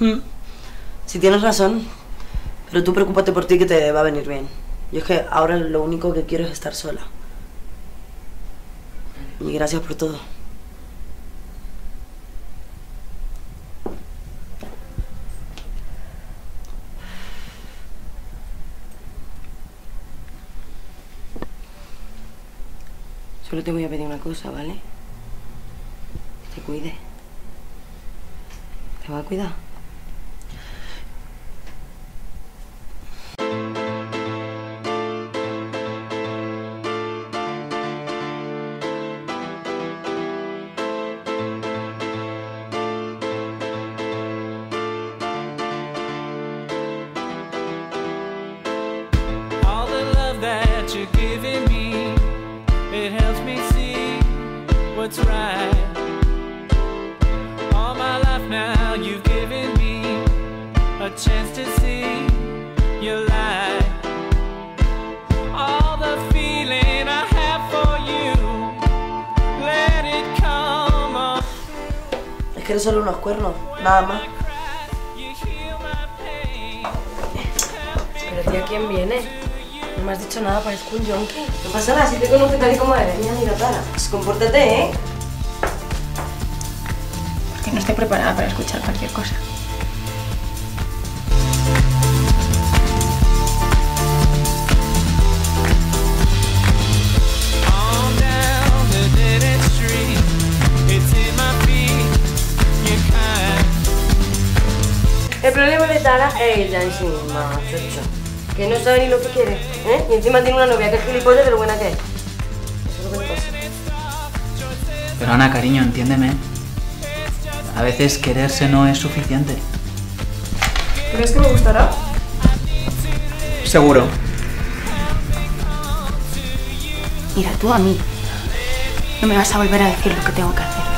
Mm. Si tienes razón, pero tú preocúpate por ti que te va a venir bien. Yo es que ahora lo único que quiero es estar sola. Y gracias por todo. Solo te voy a pedir una cosa, ¿vale? Que te cuide. ¿Te va a cuidar? Giving me, it helps me see what's right. All my life now, you've given me a chance to see your light. All the feeling I have for you, let it come on. Es que eres solo unos cuernos, nada más. Pero tía, ¿quién viene? No me has dicho nada, parezco un yonki. No pasa nada, si te conoce tal y como eres, niña ni cara. Pues compórtate, ¿eh? Porque no estoy preparada para escuchar cualquier cosa. El problema de Tara es ella encima, chocho. Que no sabe ni lo que quiere, ¿eh? Y encima tiene una novia que es gilipollas de lo buena que es. Eso es lo que le pasa. Pero Ana, cariño, entiéndeme. A veces quererse no es suficiente. ¿Crees que me gustará? Seguro. Mira, tú a mí no me vas a volver a decir lo que tengo que hacer.